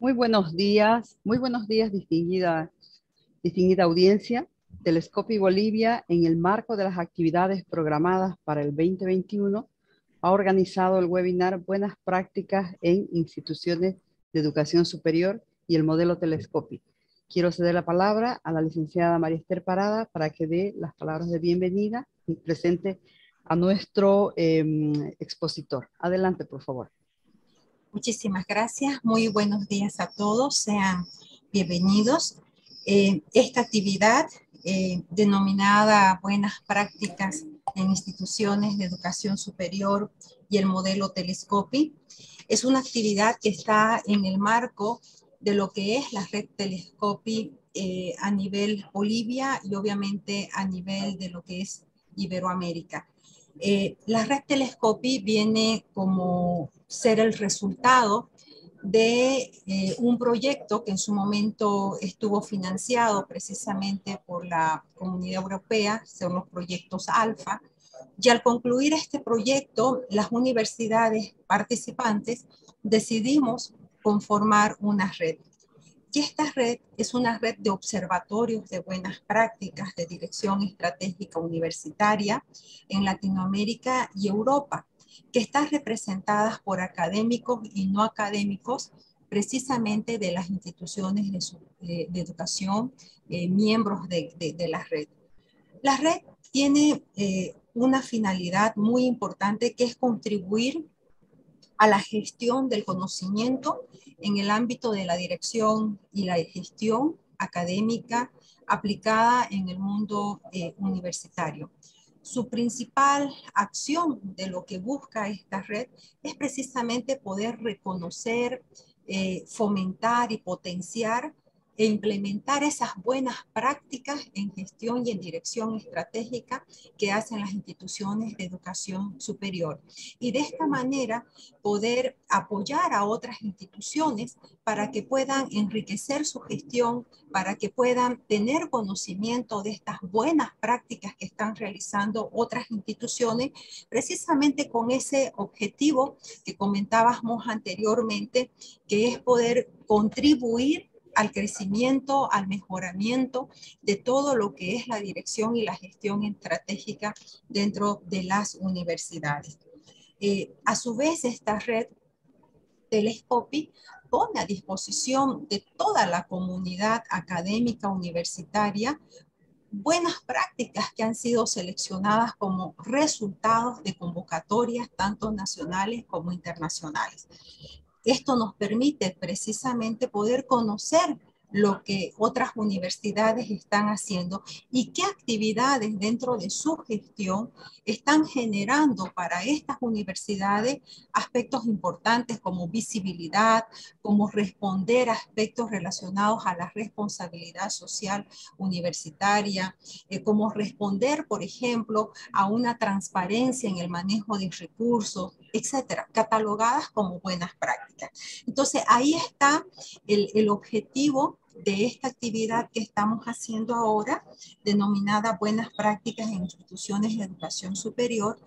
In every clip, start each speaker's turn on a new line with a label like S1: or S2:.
S1: Muy buenos días, muy buenos días, distinguida, distinguida audiencia. Telescopio Bolivia, en el marco de las actividades programadas para el 2021, ha organizado el webinar Buenas Prácticas en Instituciones de Educación Superior y el modelo Telescopio. Quiero ceder la palabra a la licenciada María Esther Parada para que dé las palabras de bienvenida y presente a nuestro em, expositor. Adelante, por favor.
S2: Muchísimas gracias. Muy buenos días a todos. Sean bienvenidos. Eh, esta actividad eh, denominada Buenas Prácticas en Instituciones de Educación Superior y el modelo Telescopi es una actividad que está en el marco de lo que es la red Telescopi eh, a nivel Bolivia y obviamente a nivel de lo que es Iberoamérica. La red Telescopi viene como ser el resultado de eh, un proyecto que en su momento estuvo financiado precisamente por la Comunidad Europea, son los proyectos ALFA, y al concluir este proyecto, las universidades participantes decidimos conformar una red. Y esta red es una red de observatorios de buenas prácticas de dirección estratégica universitaria en Latinoamérica y Europa, que están representadas por académicos y no académicos precisamente de las instituciones de, educación, eh, miembros de, la red. La red tiene eh, una finalidad muy importante que es contribuir a la gestión del conocimiento en el ámbito de la dirección y la gestión académica aplicada en el mundo eh, universitario. Su principal acción de lo que busca esta red es precisamente poder reconocer, eh, fomentar y potenciar e implementar esas buenas prácticas en gestión y en dirección estratégica que hacen las instituciones de educación superior. Y de esta manera poder apoyar a otras instituciones para que puedan enriquecer su gestión, para que puedan tener conocimiento de estas buenas prácticas que están realizando otras instituciones, precisamente con ese objetivo que comentábamos anteriormente, que es poder contribuir al crecimiento, al mejoramiento de todo lo que es la dirección y la gestión estratégica dentro de las universidades. Eh, a su vez, esta red Telescopi pone a disposición de toda la comunidad académica universitaria buenas prácticas que han sido seleccionadas como resultados de convocatorias tanto nacionales como internacionales. Esto nos permite precisamente poder conocer lo que otras universidades están haciendo y qué actividades dentro de su gestión están generando para estas universidades aspectos importantes como visibilidad, como responder a aspectos relacionados a la responsabilidad social universitaria, eh, como responder, por ejemplo, a una transparencia en el manejo de recursos, etcétera, catalogadas como buenas prácticas. Entonces, ahí está el, el objetivo de esta actividad que estamos haciendo ahora, denominada Buenas Prácticas en Instituciones de Educación Superior,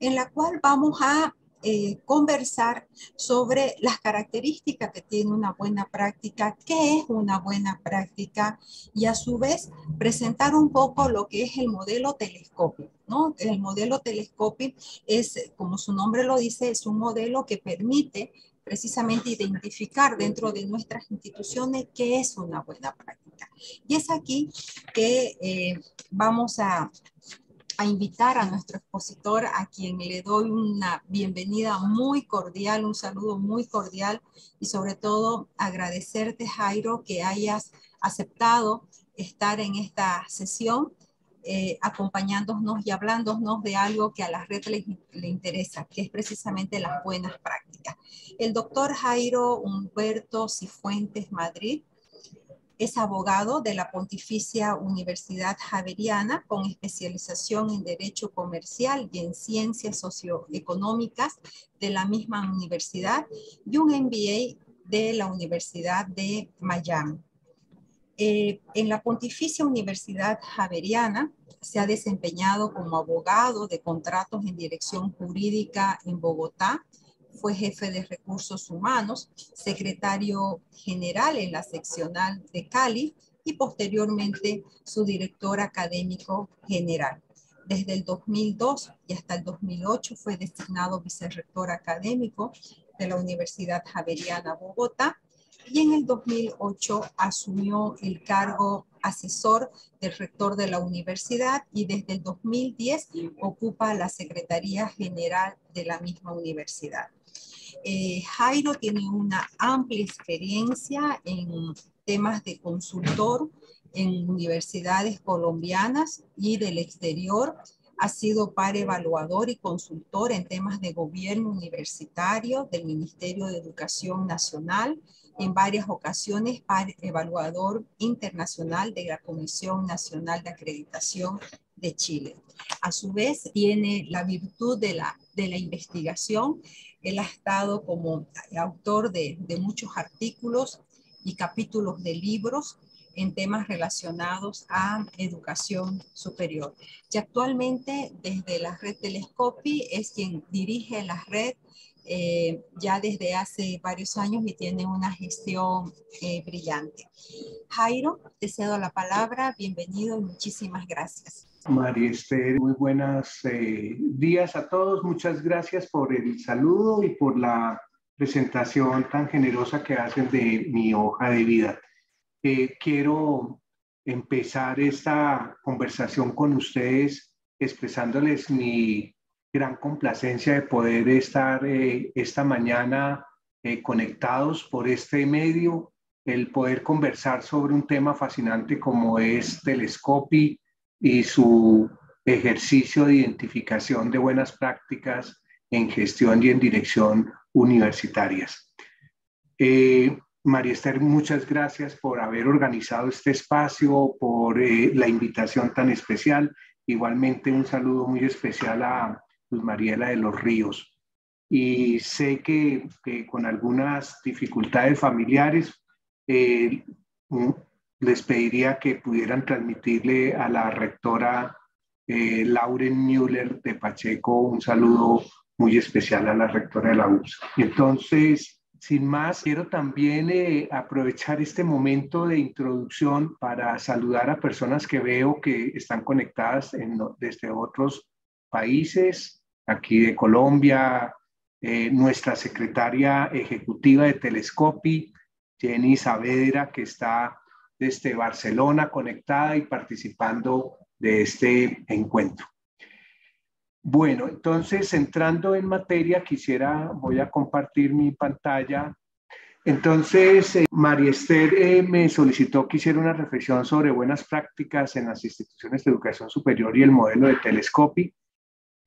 S2: en la cual vamos a eh, conversar sobre las características que tiene una buena práctica, qué es una buena práctica y a su vez presentar un poco lo que es el modelo telescopio. ¿no? El modelo telescopio es, como su nombre lo dice, es un modelo que permite precisamente identificar dentro de nuestras instituciones qué es una buena práctica. Y es aquí que eh, vamos a, a invitar a nuestro expositor, a quien le doy una bienvenida muy cordial, un saludo muy cordial y sobre todo agradecerte, Jairo, que hayas aceptado estar en esta sesión eh, acompañándonos y hablándonos de algo que a la red le, le, interesa, que es precisamente las buenas prácticas. El doctor Jairo Humberto Cifuentes Madrid es abogado de la Pontificia Universidad Javeriana con especialización en Derecho Comercial y en Ciencias Socioeconómicas de la misma universidad y un MBA de la Universidad de Miami. Eh, en la Pontificia Universidad Javeriana se ha desempeñado como abogado de contratos en dirección jurídica en Bogotá, fue jefe de recursos humanos, secretario general en la seccional de Cali y posteriormente su director académico general. Desde el 2002 y hasta el 2008 fue designado vicerrector académico de la Universidad Javeriana Bogotá y en el 2008 asumió el cargo asesor del rector de la universidad y desde el 2010 ocupa la Secretaría General de la misma universidad. Eh, Jairo tiene una amplia experiencia en temas de consultor en universidades colombianas y del exterior. Ha sido par evaluador y consultor en temas de gobierno universitario del Ministerio de Educación Nacional, en varias ocasiones evaluador internacional de la Comisión Nacional de Acreditación de Chile. A su vez, tiene la virtud de la, de la investigación. Él ha estado como autor de, de muchos artículos y capítulos de libros en temas relacionados a educación superior. Y actualmente desde la red Telescopi es quien dirige la red eh, ya desde hace varios años y tiene una gestión eh, brillante. Jairo, te cedo la palabra, bienvenido y muchísimas gracias.
S3: María Esther, muy buenos eh, días a todos, muchas gracias por el saludo y por la presentación tan generosa que hacen de mi hoja de vida. Quiero empezar esta conversación con ustedes expresándoles mi gran complacencia de poder estar eh, esta mañana eh, conectados por este medio, el poder conversar sobre un tema fascinante como es Telescopi y su ejercicio de identificación de buenas prácticas en gestión y en dirección universitarias. Eh, María Esther, muchas gracias por haber organizado este espacio, por eh, la invitación tan especial. Igualmente un saludo muy especial a Luz Mariela de los Ríos. Y sé que, con algunas dificultades familiares eh, les pediría que pudieran transmitirle a la rectora Lauren Müller de Pacheco un saludo muy especial a la rectora de la UPS. Entonces, sin más, quiero también eh, aprovechar este momento de introducción para saludar a personas que veo que están conectadas desde otros países, aquí de Colombia, eh, nuestra secretaria ejecutiva de Telescopi, Jenny Saavedra, que está desde Barcelona conectada y participando de este encuentro. Bueno, entonces entrando en materia, quisiera, voy a compartir mi pantalla. Entonces, eh, María Esther eh, me solicitó que hiciera una reflexión sobre buenas prácticas en las instituciones de educación superior y el modelo de Telescopi.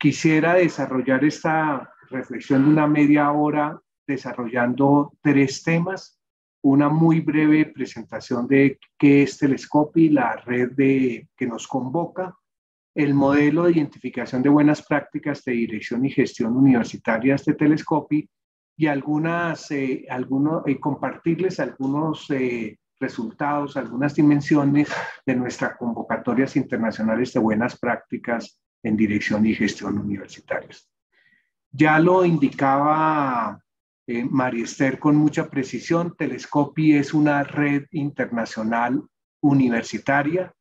S3: Quisiera desarrollar esta reflexión de una media hora desarrollando tres temas. Una muy breve presentación de qué es Telescopi, la red de, que nos convoca el modelo de identificación de buenas prácticas de dirección y gestión universitarias de Telescopi y algunas, eh, algunos, y compartirles algunos eh, resultados, algunas dimensiones de nuestras convocatorias internacionales de buenas prácticas en dirección y gestión universitarias. Ya lo indicaba eh, María con mucha precisión, Telescopi es una red internacional universitaria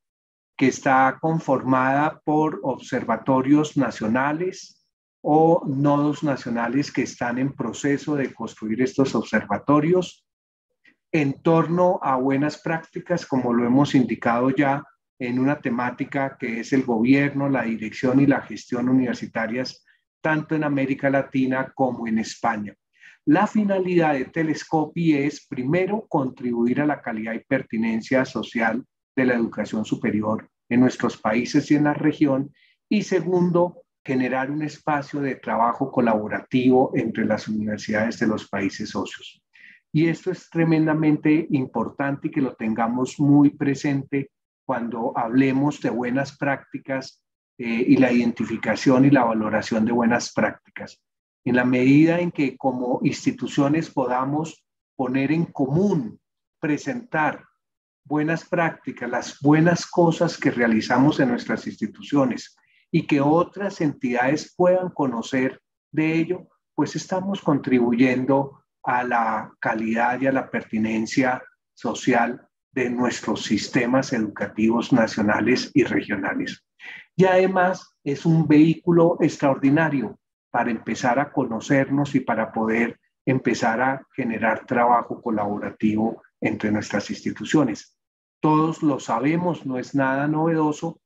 S3: que está conformada por observatorios nacionales o nodos nacionales que están en proceso de construir estos observatorios en torno a buenas prácticas, como lo hemos indicado ya en una temática que es el gobierno, la dirección y la gestión universitarias, tanto en América Latina como en España. La finalidad de Telescopi es, primero, contribuir a la calidad y pertinencia social de la educación superior en nuestros países y en la región. Y segundo, generar un espacio de trabajo colaborativo entre las universidades de los países socios. Y esto es tremendamente importante y que lo tengamos muy presente cuando hablemos de buenas prácticas eh, y la identificación y la valoración de buenas prácticas. En la medida en que como instituciones podamos poner en común, presentar buenas prácticas, las buenas cosas que realizamos en nuestras instituciones y que otras entidades puedan conocer de ello, pues estamos contribuyendo a la calidad y a la pertinencia social de nuestros sistemas educativos nacionales y regionales. Y además es un vehículo extraordinario para empezar a conocernos y para poder empezar a generar trabajo colaborativo entre nuestras instituciones. Todos lo sabemos, no es nada novedoso.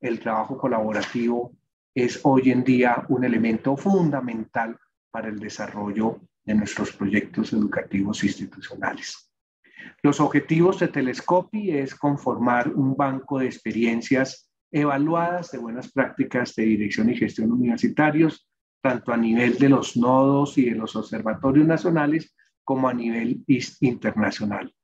S3: El trabajo colaborativo es hoy en día un elemento fundamental para el desarrollo de nuestros proyectos educativos institucionales. Los objetivos de Telescopi es conformar un banco de experiencias evaluadas de buenas prácticas de dirección y gestión universitarios, tanto a nivel de los nodos y de los observatorios nacionales como a nivel internacional.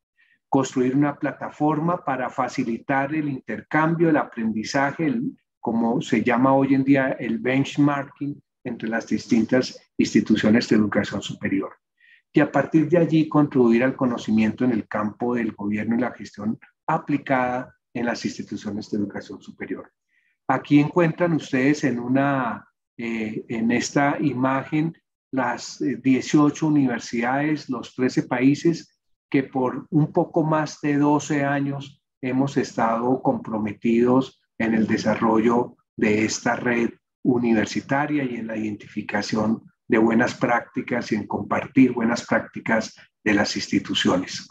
S3: Construir una plataforma para facilitar el intercambio, el aprendizaje, como se llama hoy en día el benchmarking entre las distintas instituciones de educación superior. Y a partir de allí contribuir al conocimiento en el campo del gobierno y la gestión aplicada en las instituciones de educación superior. Aquí encuentran ustedes en, una, eh, en esta imagen las 18 eh, universidades, los 13 países que por un poco más de 12 años hemos estado comprometidos en el desarrollo de esta red universitaria y en la identificación de buenas prácticas y en compartir buenas prácticas de las instituciones.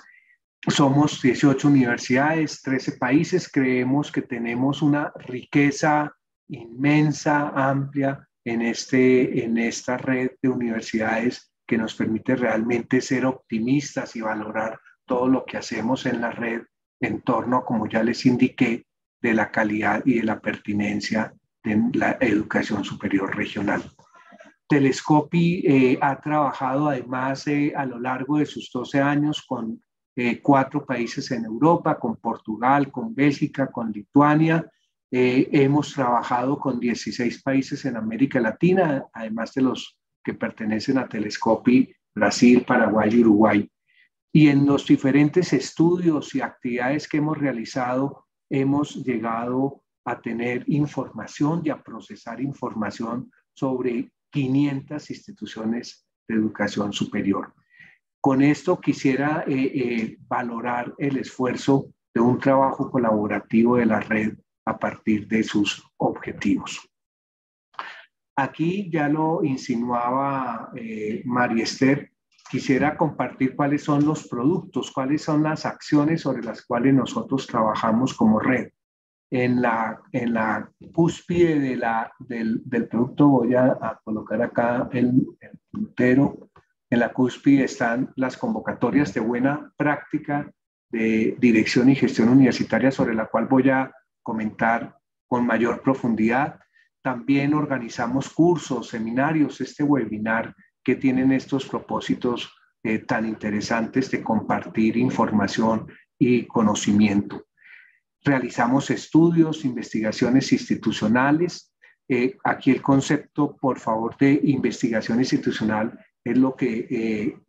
S3: Somos 18 universidades, 13 países, creemos que tenemos una riqueza inmensa, amplia en, este, en esta red de universidades que nos permite realmente ser optimistas y valorar todo lo que hacemos en la red en torno, como ya les indiqué, de la calidad y de la pertinencia en la educación superior regional. Telescopi eh, ha trabajado además eh, a lo largo de sus 12 años con eh, cuatro países en Europa, con Portugal, con Bélgica, con Lituania. hemos trabajado con 16 países en América Latina, además de los que pertenecen a Telescopi, Brasil, Paraguay y Uruguay. Y en los diferentes estudios y actividades que hemos realizado, hemos llegado a tener información y a procesar información sobre 500 instituciones de educación superior. Con esto quisiera eh, eh, valorar el esfuerzo de un trabajo colaborativo de la red a partir de sus objetivos. Aquí ya lo insinuaba eh, María Esther, quisiera compartir cuáles son los productos, cuáles son las acciones sobre las cuales nosotros trabajamos como red en la, en la cúspide del, del, producto, voy a, colocar acá el, el, puntero, en la cúspide están las convocatorias de buena práctica de dirección y gestión universitaria sobre la cual voy a comentar con mayor profundidad. También organizamos cursos, seminarios, este webinar que tienen estos propósitos eh, tan interesantes de compartir información y conocimiento realizamos estudios, investigaciones institucionales. Eh, aquí el concepto, por favor, de investigación institucional es lo que eh,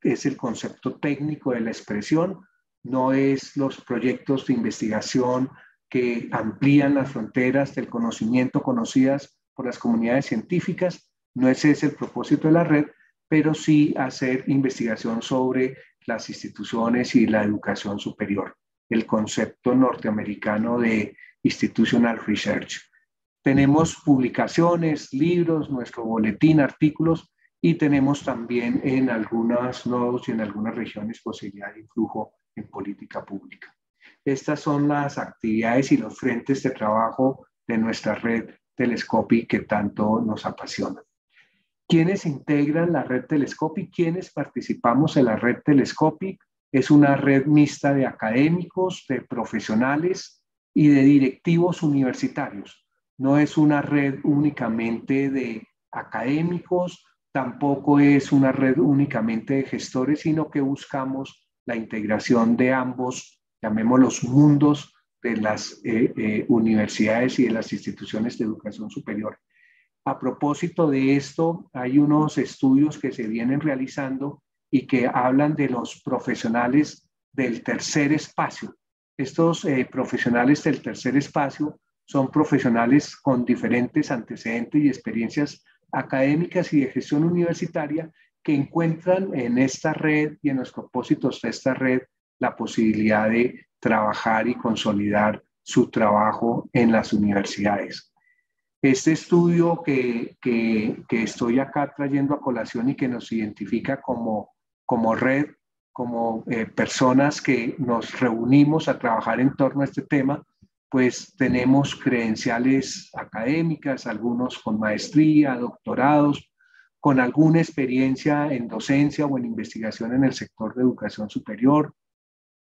S3: es el concepto técnico de la expresión, no es los proyectos de investigación que amplían las fronteras del conocimiento conocidas por las comunidades científicas, no ese es el propósito de la red, pero sí hacer investigación sobre las instituciones y la educación superior el concepto norteamericano de institutional research. Tenemos publicaciones, libros, nuestro boletín, artículos y tenemos también en algunos nodos y en algunas regiones posibilidad de influjo en política pública. Estas son las actividades y los frentes de trabajo de nuestra red Telescopi que tanto nos apasiona. ¿Quiénes integran la red Telescopi? ¿Quiénes participamos en la red Telescopi? Es una red mixta de académicos, de profesionales y de directivos universitarios. No es una red únicamente de académicos, tampoco es una red únicamente de gestores, sino que buscamos la integración de ambos, llamémoslos mundos de las eh, eh, universidades y de las instituciones de educación superior. A propósito de esto, hay unos estudios que se vienen realizando y que hablan de los profesionales del tercer espacio. Estos eh, profesionales del tercer espacio son profesionales con diferentes antecedentes y experiencias académicas y de gestión universitaria que encuentran en esta red y en los propósitos de esta red la posibilidad de trabajar y consolidar su trabajo en las universidades. Este estudio que, estoy acá trayendo a colación y que nos identifica como, como red, como eh, personas que nos reunimos a trabajar en torno a este tema, pues tenemos credenciales académicas, algunos con maestría, doctorados, con alguna experiencia en docencia o en investigación en el sector de educación superior,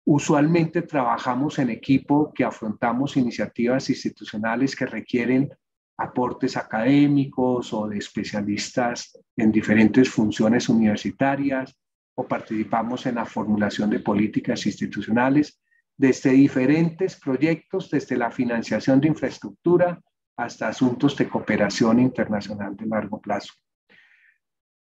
S3: Usualmente trabajamos en equipo que afrontamos iniciativas institucionales que requieren aportes académicos o de especialistas en diferentes funciones universitarias o participamos en la formulación de políticas institucionales desde diferentes proyectos, desde la financiación de infraestructura hasta asuntos de cooperación internacional de largo plazo.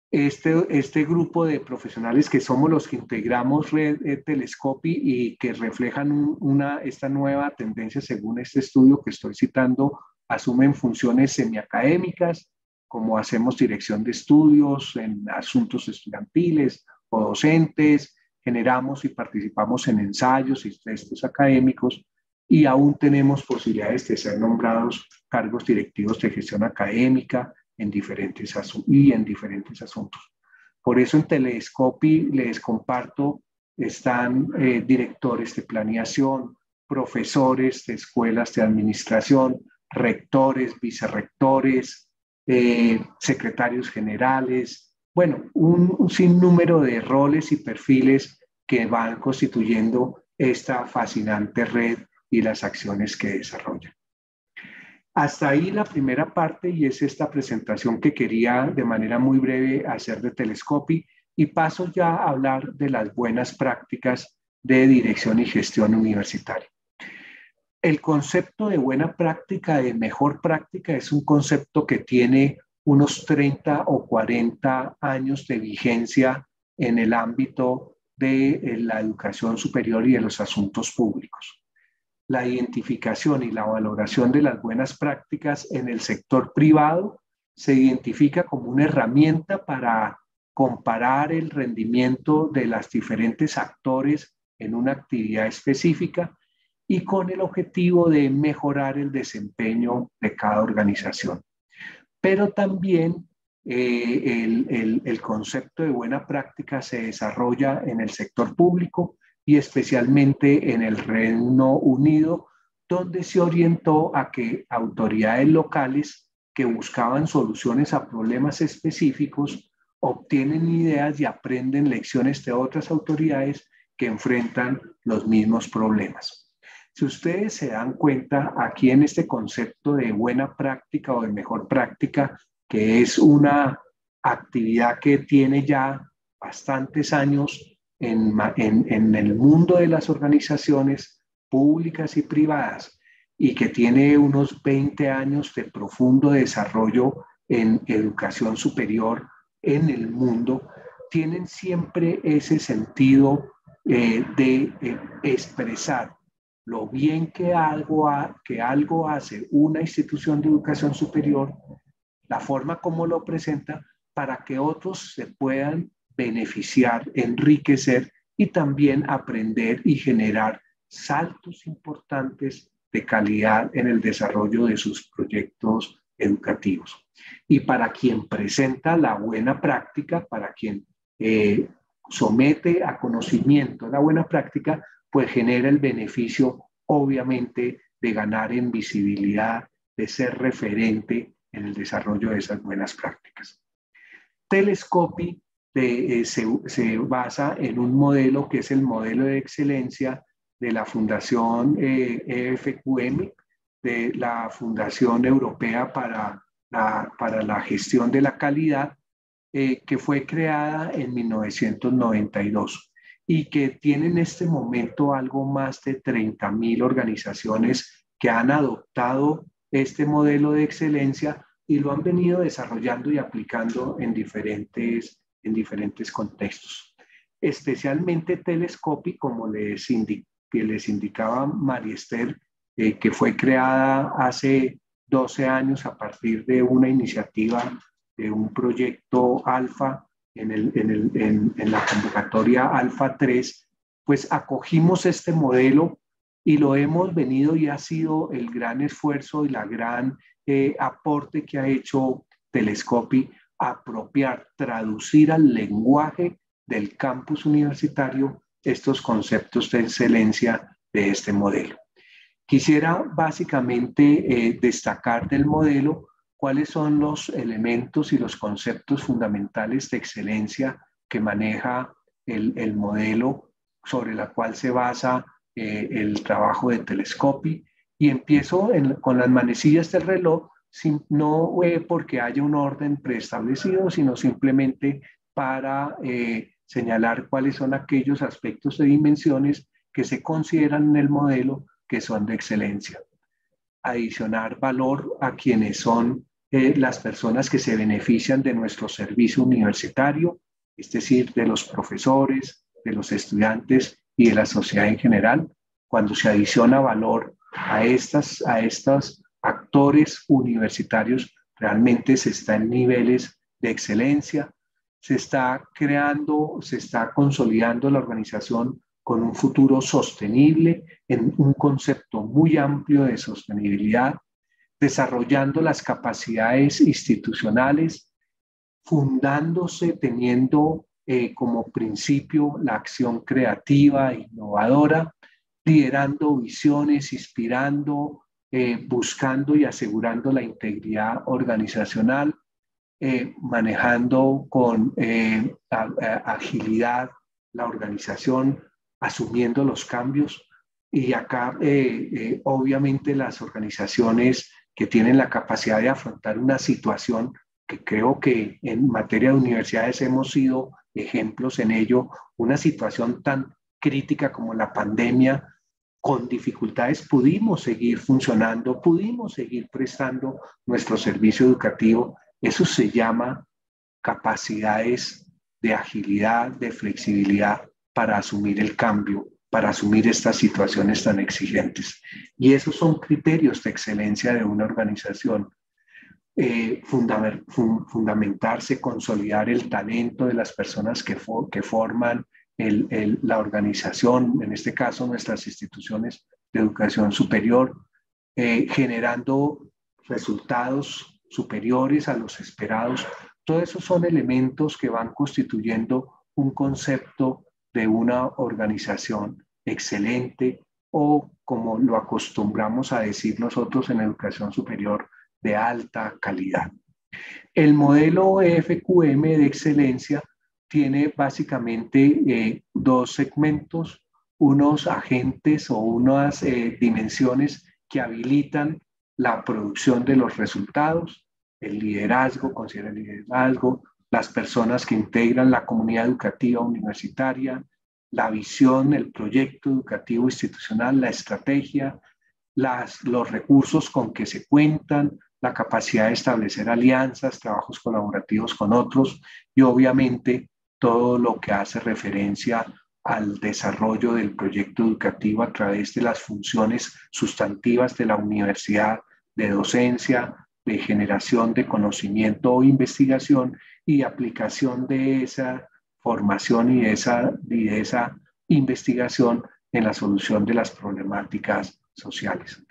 S3: Este, este grupo de profesionales que somos los que integramos Red eh, Telescopi y que reflejan una, esta nueva tendencia según este estudio que estoy citando, asumen funciones semiacadémicas, como hacemos dirección de estudios en asuntos estudiantiles docentes, generamos y participamos en ensayos y textos académicos y aún tenemos posibilidades de ser nombrados cargos directivos de gestión académica, en diferentes y en diferentes asuntos. Por eso en Telescopi les comparto, están eh, directores de planeación, profesores de escuelas de administración, rectores, vicerrectores, eh, secretarios generales, bueno, un, un sinnúmero de roles y perfiles que van constituyendo esta fascinante red y las acciones que desarrollan. Hasta ahí la primera parte y es esta presentación que quería de manera muy breve hacer de Telescopi y paso ya a hablar de las buenas prácticas de dirección y gestión universitaria. El concepto de buena práctica, de mejor práctica, es un concepto que tiene unos 30 o 40 años de vigencia en el ámbito de la educación superior y de los asuntos públicos la identificación y la valoración de las buenas prácticas en el sector privado se identifica como una herramienta para comparar el rendimiento de las diferentes actores en una actividad específica y con el objetivo de mejorar el desempeño de cada organización. Pero también eh, el, el concepto de buena práctica se desarrolla en el sector público y especialmente en el Reino Unido, donde se orientó a que autoridades locales que buscaban soluciones a problemas específicos obtienen ideas y aprenden lecciones de otras autoridades que enfrentan los mismos problemas. Si ustedes se dan cuenta aquí en este concepto de buena práctica o de mejor práctica, que es una actividad que tiene ya bastantes años en, el mundo de las organizaciones públicas y privadas y que tiene unos 20 años de profundo desarrollo en educación superior en el mundo, tienen siempre ese sentido eh, de eh, expresar lo bien que algo, que algo hace una institución de educación superior, la forma como lo presenta, para que otros se puedan beneficiar, enriquecer y también aprender y generar saltos importantes de calidad en el desarrollo de sus proyectos educativos. Y para quien presenta la buena práctica, para quien eh, somete a conocimiento la buena práctica, pues genera el beneficio, obviamente, de ganar en visibilidad, de ser referente en el desarrollo de esas buenas prácticas. Telescopi eh, se, basa en un modelo que es el modelo de excelencia de la Fundación EFQM, eh, e de la Fundación Europea para la, para la Gestión de la Calidad, eh, que fue creada en 1992 y que tiene en este momento algo más de 30.000 organizaciones que han adoptado este modelo de excelencia y lo han venido desarrollando y aplicando en diferentes en diferentes contextos. Especialmente Telescopi, como les, que les indicaba Mariester, eh, que fue creada hace 12 años a partir de una iniciativa de un proyecto alfa en, la convocatoria alfa 3, pues acogimos este modelo y lo hemos venido y ha sido el gran esfuerzo y la gran eh, aporte que ha hecho Telescopi apropiar, traducir al lenguaje del campus universitario estos conceptos de excelencia de este modelo. Quisiera básicamente eh, destacar del modelo cuáles son los elementos y los conceptos fundamentales de excelencia que maneja el, el modelo sobre la cual se basa eh, el trabajo de Telescopi y empiezo con las manecillas del reloj, sin, no porque haya un orden preestablecido, sino simplemente para eh, señalar cuáles son aquellos aspectos de dimensiones que se consideran en el modelo que son de excelencia. Adicionar valor a quienes son eh, las personas que se benefician de nuestro servicio universitario, es decir, de los profesores, de los estudiantes y de la sociedad en general, cuando se adiciona valor a, estas, a estos actores universitarios, realmente se está en niveles de excelencia, se está creando, se está consolidando la organización con un futuro sostenible en un concepto muy amplio de sostenibilidad, desarrollando las capacidades institucionales, fundándose, teniendo eh, como principio la acción creativa e innovadora, liderando visiones, inspirando, eh, buscando y asegurando la integridad organizacional, eh, manejando con agilidad la organización, asumiendo los cambios. Y acá, obviamente, las organizaciones que tienen la capacidad de afrontar una situación que creo que en materia de universidades hemos sido ejemplos en ello, una situación tan crítica como la pandemia, con dificultades pudimos seguir funcionando, pudimos seguir prestando nuestro servicio educativo. Eso se llama capacidades de agilidad, de flexibilidad para asumir el cambio, para asumir estas situaciones tan exigentes. Y esos son criterios de excelencia de una organización. Eh, fundamentarse, consolidar el talento de las personas que, que forman la organización, en este caso nuestras instituciones de educación superior, eh, generando resultados superiores a los esperados. Todos esos son elementos que van constituyendo un concepto de una organización excelente o como lo acostumbramos a decir nosotros en educación superior, de alta calidad. El modelo FQM de excelencia tiene básicamente eh, dos segmentos, unos agentes o unas eh, dimensiones que habilitan la producción de los resultados, el liderazgo, considera el liderazgo, las personas que integran la comunidad educativa universitaria, la visión, el proyecto educativo institucional, la estrategia, las, los recursos con que se cuentan, la capacidad de establecer alianzas, trabajos colaborativos con otros y obviamente todo lo que hace referencia al desarrollo del proyecto educativo a través de las funciones sustantivas de la universidad, de docencia, de generación de conocimiento o investigación y aplicación de esa formación y de esa, de esa investigación en la solución de las problemáticas sociales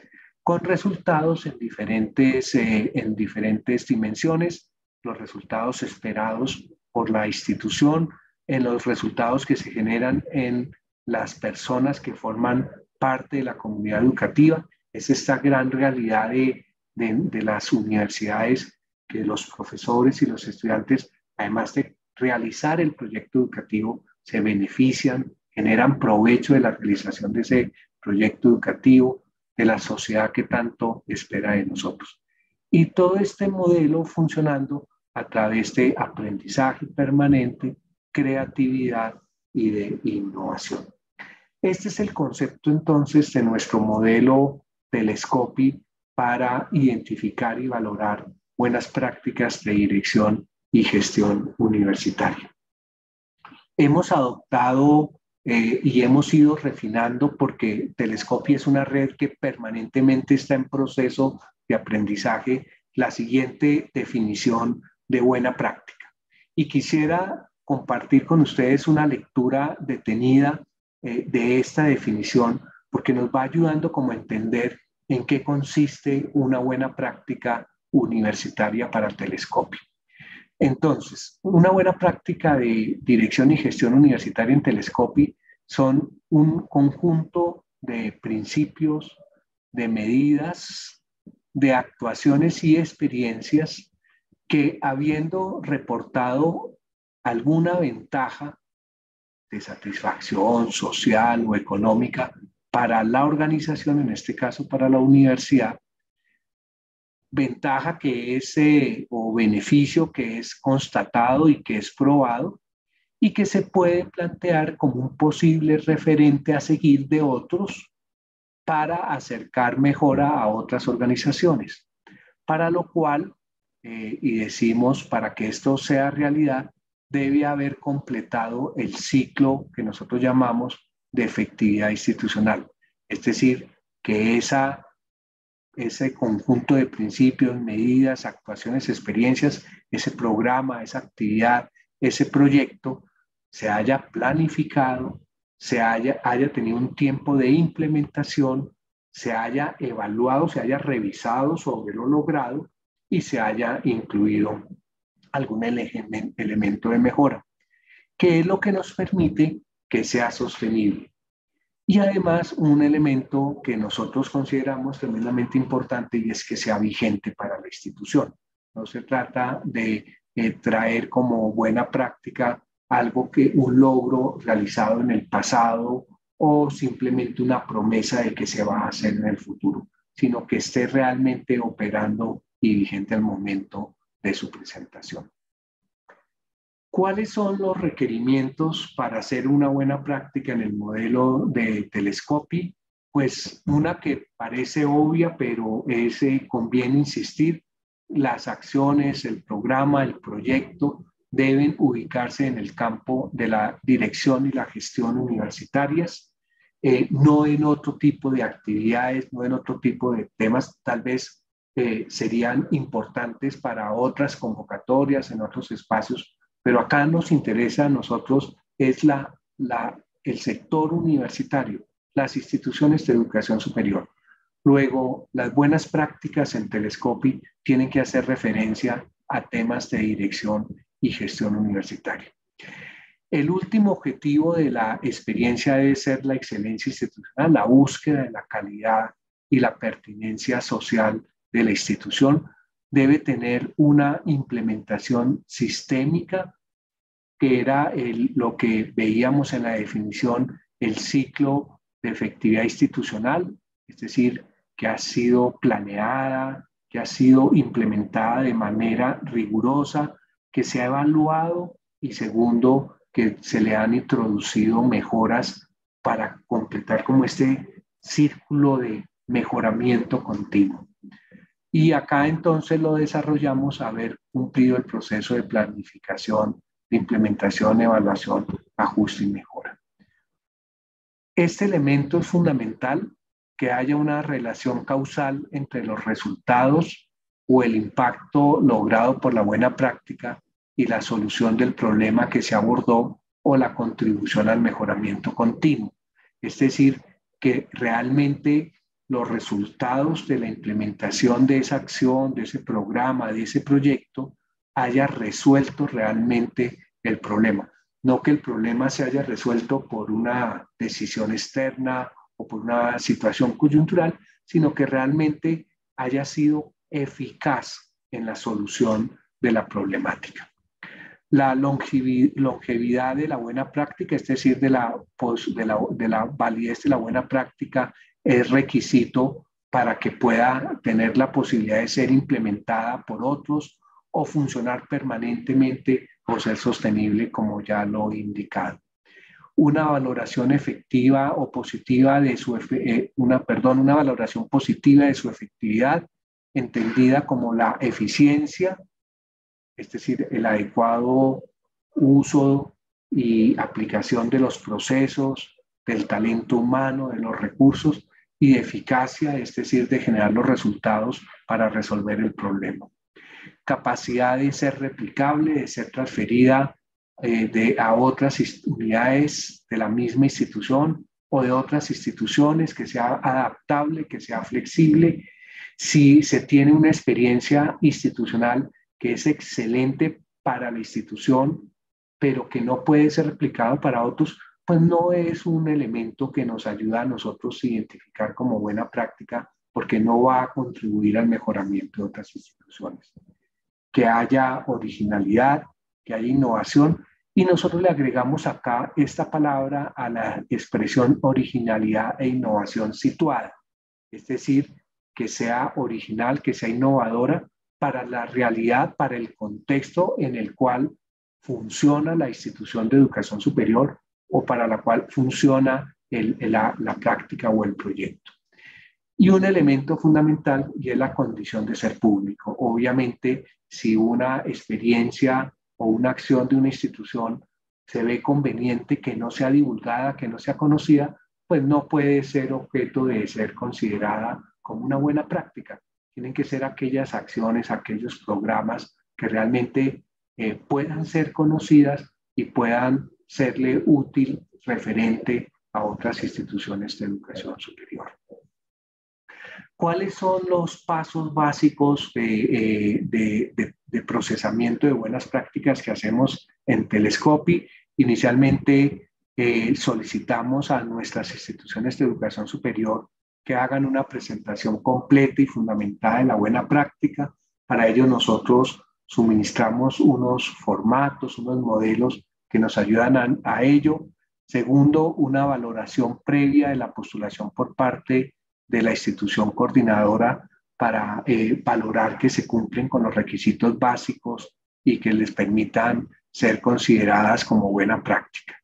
S3: con resultados en diferentes, eh, en diferentes dimensiones, los resultados esperados por la institución, en los resultados que se generan en las personas que forman parte de la comunidad educativa. Es esta gran realidad de, de, de las universidades que los profesores y los estudiantes, además de realizar el proyecto educativo, se benefician, generan provecho de la realización de ese proyecto educativo, de la sociedad que tanto espera de nosotros. Y todo este modelo funcionando a través de aprendizaje permanente, creatividad y de innovación. Este es el concepto entonces de nuestro modelo Telescopi para identificar y valorar buenas prácticas de dirección y gestión universitaria. Hemos adoptado eh, y hemos ido refinando porque Telescopia es una red que permanentemente está en proceso de aprendizaje. La siguiente definición de buena práctica. Y quisiera compartir con ustedes una lectura detenida eh, de esta definición porque nos va ayudando como a entender en qué consiste una buena práctica universitaria para el telescopio. Entonces, una buena práctica de dirección y gestión universitaria en telescopio son un conjunto de principios, de medidas, de actuaciones y experiencias que habiendo reportado alguna ventaja de satisfacción social o económica para la organización, en este caso para la universidad, ventaja que es o beneficio que es constatado y que es probado y que se puede plantear como un posible referente a seguir de otros para acercar mejora a otras organizaciones. Para lo cual, eh, y decimos, para que esto sea realidad, debe haber completado el ciclo que nosotros llamamos de efectividad institucional. Es decir, que esa, ese conjunto de principios, medidas, actuaciones, experiencias, ese programa, esa actividad, ese proyecto, se haya planificado, se haya, haya tenido un tiempo de implementación, se haya evaluado, se haya revisado sobre lo logrado y se haya incluido algún elemento de mejora, que es lo que nos permite que sea sostenible. Y además un elemento que nosotros consideramos tremendamente importante y es que sea vigente para la institución. No se trata de eh, traer como buena práctica algo que un logro realizado en el pasado o simplemente una promesa de que se va a hacer en el futuro, sino que esté realmente operando y vigente al momento de su presentación. ¿Cuáles son los requerimientos para hacer una buena práctica en el modelo de telescopio? Pues una que parece obvia, pero ese conviene insistir, las acciones, el programa, el proyecto deben ubicarse en el campo de la dirección y la gestión universitarias, eh, no en otro tipo de actividades, no en otro tipo de temas, tal vez eh, serían importantes para otras convocatorias en otros espacios, pero acá nos interesa a nosotros es la, el sector universitario, las instituciones de educación superior. Luego, las buenas prácticas en Telescopi tienen que hacer referencia a temas de dirección y gestión universitaria. El último objetivo de la experiencia debe ser la excelencia institucional, la búsqueda de la calidad y la pertinencia social de la institución debe tener una implementación sistémica, que era lo que veíamos en la definición, el ciclo de efectividad institucional, es decir, que ha sido planeada, que ha sido implementada de manera rigurosa, que se ha evaluado y segundo, que se le han introducido mejoras para completar como este círculo de mejoramiento continuo. Y acá entonces lo desarrollamos a haber cumplido el proceso de planificación, de implementación, evaluación, ajuste y mejora. Este elemento es fundamental que haya una relación causal entre los resultados o el impacto logrado por la buena práctica y la solución del problema que se abordó o la contribución al mejoramiento continuo. Es decir, que realmente los resultados de la implementación de esa acción, de ese programa, de ese proyecto, haya resuelto realmente el problema. No que el problema se haya resuelto por una decisión externa o por una situación coyuntural, sino que realmente haya sido eficaz en la solución de la problemática. La longevidad de la buena práctica, es decir, de la, de validez de la buena práctica, es requisito para que pueda tener la posibilidad de ser implementada por otros o funcionar permanentemente o ser sostenible, como ya lo he indicado. Una valoración efectiva o positiva de su, eh, una, perdón, una valoración positiva de su efectividad, entendida como la eficiencia, es decir, el adecuado uso y aplicación de los procesos, del talento humano, de los recursos y de eficacia, es decir, de generar los resultados para resolver el problema. capacidad de ser replicable, de ser transferida eh, a otras unidades de la misma institución o de otras instituciones, que sea adaptable, que sea flexible. Si se tiene una experiencia institucional que es excelente para la institución, pero que no puede ser replicado para otros, pues no es un elemento que nos ayuda a nosotros identificar como buena práctica, porque no va a contribuir al mejoramiento de otras instituciones. Que haya originalidad, que haya innovación, y nosotros le agregamos acá esta palabra a la expresión originalidad e innovación situada, es decir, que sea original, que sea innovadora para la realidad, para el contexto en el cual funciona la institución de educación superior o para la cual funciona la, práctica o el proyecto. Y un elemento fundamental y es la condición de ser público. Obviamente, si una experiencia o una acción de una institución se ve conveniente que no sea divulgada, que no sea conocida, pues no puede ser objeto de ser considerada como una buena práctica. Tienen que ser aquellas acciones, aquellos programas que realmente eh, puedan ser conocidas y puedan serle útil referente a otras instituciones de educación superior. ¿Cuáles son los pasos básicos de, eh, procesamiento de buenas prácticas que hacemos en Telescopi? Inicialmente eh, solicitamos a nuestras instituciones de educación superior que hagan una presentación completa y fundamentada de la buena práctica. Para ello nosotros suministramos unos formatos, unos modelos que nos ayudan a, ello. Segundo, una valoración previa de la postulación por parte de la institución coordinadora para eh, valorar que se cumplen con los requisitos básicos y que les permitan ser consideradas como buena práctica.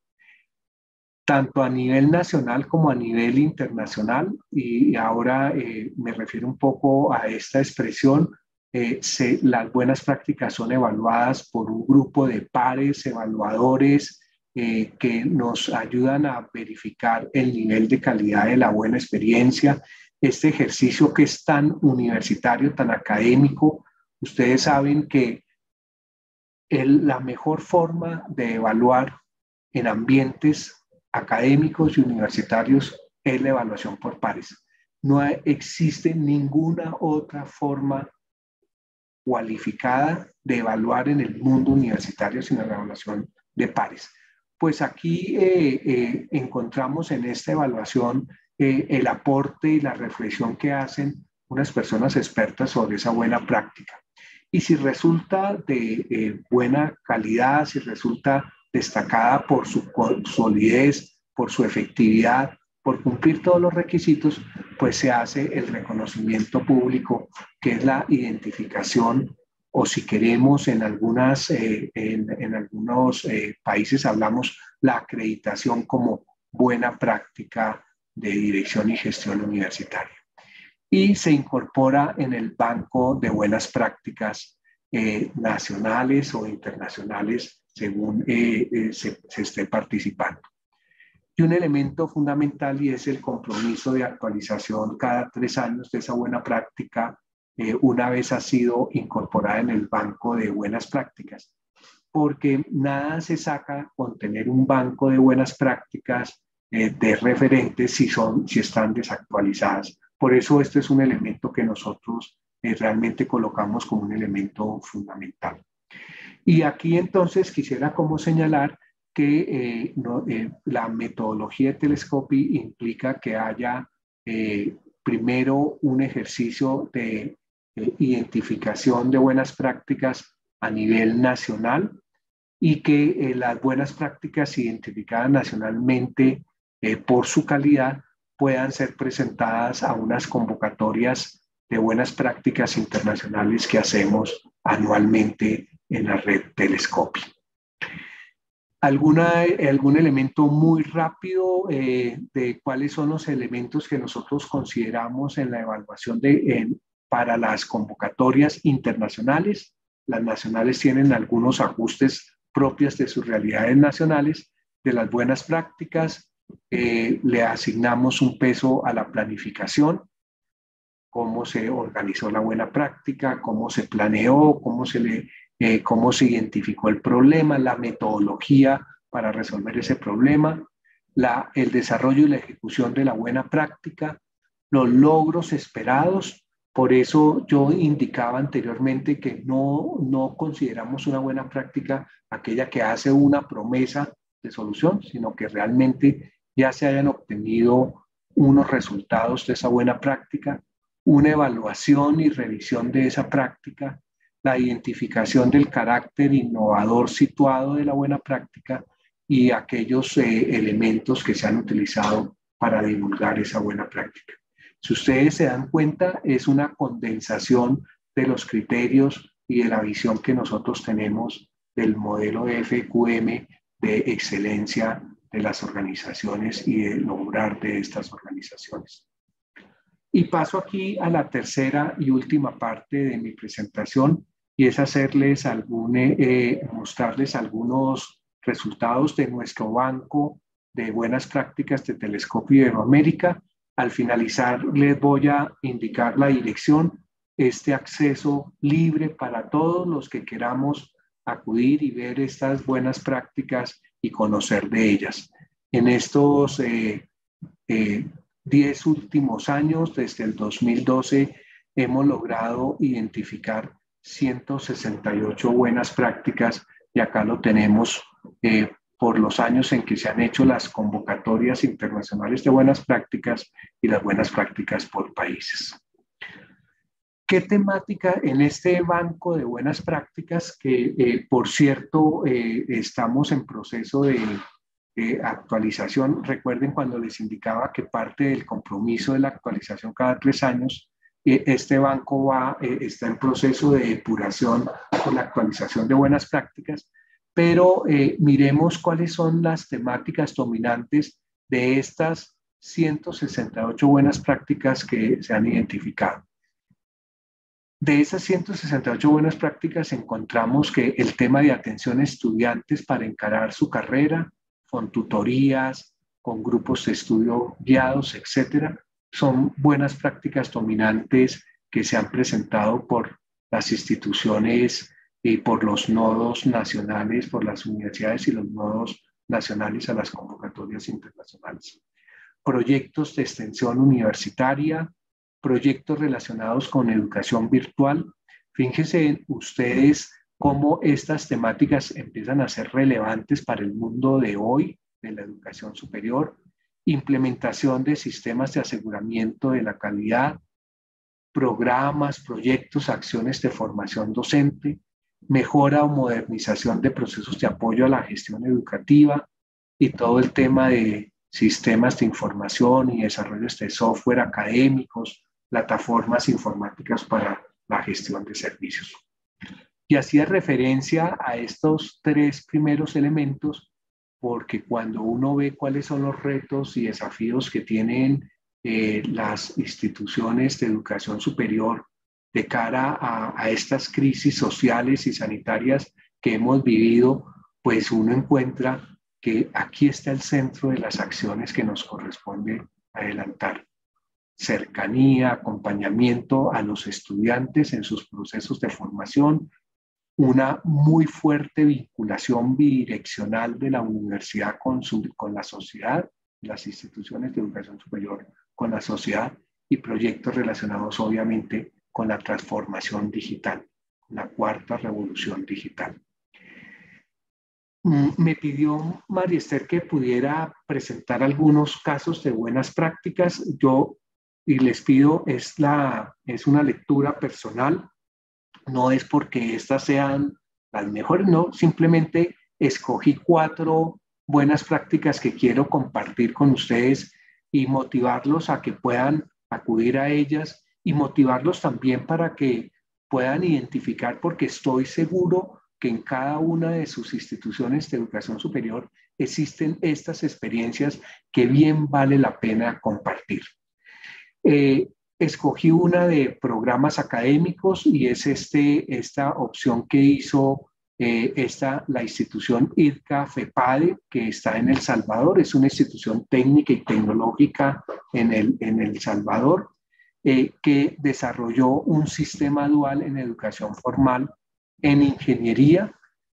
S3: Tanto a nivel nacional como a nivel internacional, y ahora eh, me refiero un poco a esta expresión, eh, las buenas prácticas son evaluadas por un grupo de pares, evaluadores, eh, que nos ayudan a verificar el nivel de calidad de la buena experiencia. Este ejercicio que es tan universitario, tan académico, ustedes saben que la mejor forma de evaluar en ambientes académicos y universitarios es la evaluación por pares. No existe ninguna otra forma cualificada de evaluar en el mundo universitario sino la evaluación de pares pues aquí eh, eh, encontramos en esta evaluación eh, el aporte y la reflexión que hacen unas personas expertas sobre esa buena práctica. Y si resulta de buena calidad, si resulta destacada por su solidez, por su efectividad, por cumplir todos los requisitos, pues se hace el reconocimiento público, que es la identificación o si queremos en, algunas, eh, en, algunos eh, países hablamos la acreditación como buena práctica de dirección y gestión universitaria. Y se incorpora en el banco de buenas prácticas eh, nacionales o internacionales según se, se esté participando. Y un elemento fundamental y es el compromiso de actualización cada tres años de esa buena práctica eh, una vez ha sido incorporada en el banco de buenas prácticas, porque nada se saca con tener un banco de buenas prácticas eh, de referentes si, son, si están desactualizadas. Por eso este es un elemento que nosotros eh, realmente colocamos como un elemento fundamental. Y aquí entonces quisiera como señalar que la metodología de Telescopi implica que haya primero un ejercicio de eh, identificación de buenas prácticas a nivel nacional y que eh, las buenas prácticas identificadas nacionalmente eh, por su calidad puedan ser presentadas a unas convocatorias de buenas prácticas internacionales que hacemos anualmente en la red Telescopio. ¿Alguna, ¿Algún elemento muy rápido de cuáles son los elementos que nosotros consideramos en la evaluación de, para las convocatorias internacionales. Las nacionales tienen algunos ajustes propios de sus realidades nacionales, de las buenas prácticas. Eh, le asignamos un peso a la planificación. cómo se organizó la buena práctica, cómo se planeó, cómo se, le, eh, cómo se identificó el problema, la metodología para resolver ese problema, la, el desarrollo y la ejecución de la buena práctica, los logros esperados. Por eso yo indicaba anteriormente que no, no consideramos una buena práctica aquella que hace una promesa de solución, sino que realmente ya se hayan obtenido unos resultados de esa buena práctica, una evaluación y revisión de esa práctica, la identificación del carácter innovador situado de la buena práctica y aquellos eh, elementos que se han utilizado para divulgar esa buena práctica. Si ustedes se dan cuenta, es una condensación de los criterios y de la visión que nosotros tenemos del modelo de FQM de excelencia de las organizaciones y de lograr de estas organizaciones. Y paso aquí a la tercera y última parte de mi presentación y es hacerles algún, eh, mostrarles algunos resultados de nuestro banco de buenas prácticas de Telescopio Iberoamérica. Al finalizar les voy a indicar la dirección, este acceso libre para todos los que queramos acudir y ver estas buenas prácticas y conocer de ellas. En estos 10 eh, eh, últimos años, desde el 2012, hemos logrado identificar 168 buenas prácticas y acá lo tenemos eh, por los años en que se han hecho las convocatorias internacionales de buenas prácticas y las buenas prácticas por países. ¿Qué temática en este banco de buenas prácticas que, eh, por cierto, eh, estamos en proceso de actualización? Recuerden cuando les indicaba que parte del compromiso de la actualización cada tres años, este banco va, está en proceso de depuración con la actualización de buenas prácticas pero eh, miremos cuáles son las temáticas dominantes de estas 168 buenas prácticas que se han identificado. De esas 168 buenas prácticas encontramos que el tema de atención a estudiantes para encarar su carrera, con tutorías, con grupos de estudio guiados, etcétera, son buenas prácticas dominantes que se han presentado por las instituciones y por los nodos nacionales, por las universidades y los nodos nacionales a las convocatorias internacionales. Proyectos de extensión universitaria, proyectos relacionados con educación virtual. Fíjense ustedes cómo estas temáticas empiezan a ser relevantes para el mundo de hoy de la educación superior, implementación de sistemas de aseguramiento de la calidad, programas, proyectos, acciones de formación docente, mejora o modernización de procesos de apoyo a la gestión educativa y todo el tema de sistemas de información y desarrollo de software académicos, plataformas informáticas para la gestión de servicios. Y hacía referencia a estos tres primeros elementos porque cuando uno ve cuáles son los retos y desafíos que tienen eh, las instituciones de educación superior de cara a, estas crisis sociales y sanitarias que hemos vivido, pues uno encuentra que aquí está el centro de las acciones que nos corresponde adelantar. Cercanía, acompañamiento a los estudiantes en sus procesos de formación, una muy fuerte vinculación bidireccional de la universidad con, con la sociedad, las instituciones de educación superior con la sociedad y proyectos relacionados obviamente con la transformación digital, la cuarta revolución digital. Mm, me pidió María Esther que pudiera presentar algunos casos de buenas prácticas. Yo, y les pido, es, la, es una lectura personal, no es porque estas sean las mejores, no, simplemente escogí cuatro buenas prácticas que quiero compartir con ustedes y motivarlos a que puedan acudir a ellas y motivarlos también para que puedan identificar, porque estoy seguro que en cada una de sus instituciones de educación superior existen estas experiencias que bien vale la pena compartir. Eh, escogí una de programas académicos y es este, esta opción que hizo eh, esta, la institución IDCA FEPADE, que está en El Salvador, es una institución técnica y tecnológica en El, en el Salvador eh, que desarrolló un sistema dual en educación formal en ingeniería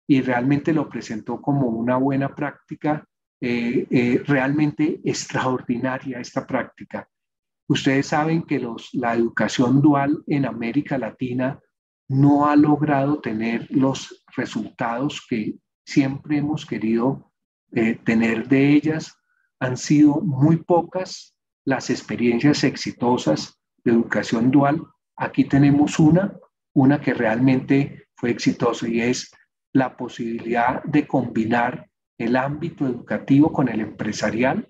S3: y realmente lo presentó como una buena práctica, eh, realmente extraordinaria esta práctica. Ustedes saben que los, la educación dual en América Latina no ha logrado tener los resultados que siempre hemos querido tener de ellas. Han sido muy pocas las experiencias exitosas de educación dual. Aquí tenemos una, una que realmente fue exitosa y es la posibilidad de combinar el ámbito educativo con el empresarial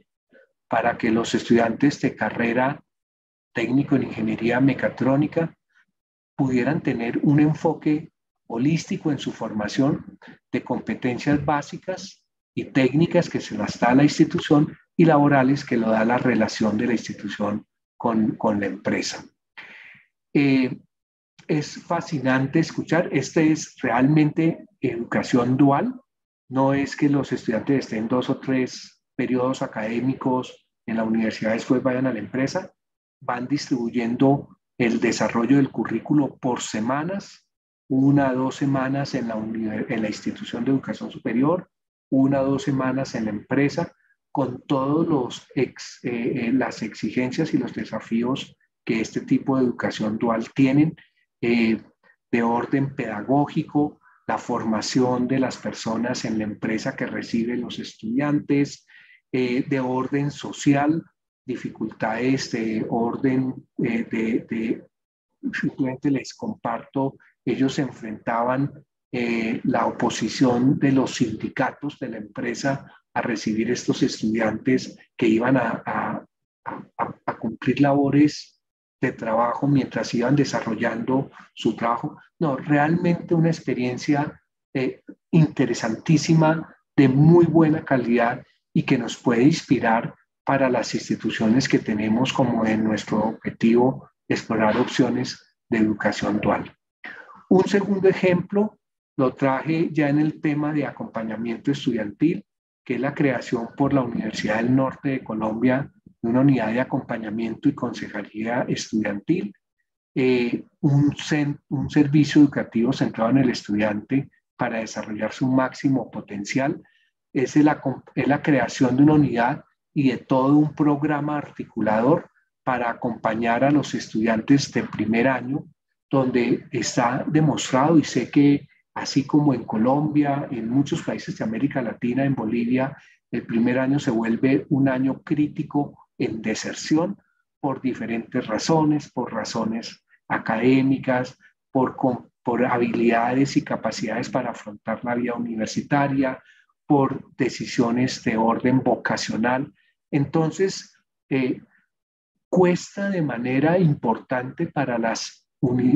S3: para que los estudiantes de carrera técnico en ingeniería mecatrónica pudieran tener un enfoque holístico en su formación de competencias básicas y técnicas que se las da la institución y laborales que lo da la relación de la institución con, con la empresa. Eh, es fascinante escuchar, este es realmente educación dual, no es que los estudiantes estén dos o tres periodos académicos en la universidad, después vayan a la empresa, van distribuyendo el desarrollo del currículo por semanas, una o dos semanas en la, en la institución de educación superior, una o dos semanas en la empresa, con todas eh, eh, las exigencias y los desafíos que este tipo de educación dual tienen eh, de orden pedagógico, la formación de las personas en la empresa que reciben los estudiantes, de orden social, dificultades de orden de, de, simplemente les comparto, ellos enfrentaban la oposición de los sindicatos de la empresa a recibir estos estudiantes que iban a, a, a, cumplir labores de trabajo mientras iban desarrollando su trabajo. No, realmente una experiencia eh, interesantísima, de muy buena calidad y que nos puede inspirar para las instituciones que tenemos como en nuestro objetivo explorar opciones de educación dual. Un segundo ejemplo lo traje ya en el tema de acompañamiento estudiantil que es la creación por la Universidad del Norte de Colombia de una unidad de acompañamiento y consejería estudiantil, eh, un, un servicio educativo centrado en el estudiante para desarrollar su máximo potencial. Es la, es la creación de una unidad y de todo un programa articulador para acompañar a los estudiantes de primer año, donde está demostrado y sé que así como en Colombia, en muchos países de América Latina, en Bolivia, el primer año se vuelve un año crítico en deserción por diferentes razones, por razones académicas, por, por habilidades y capacidades para afrontar la vida universitaria, por decisiones de orden vocacional. Entonces, eh, cuesta de manera importante para las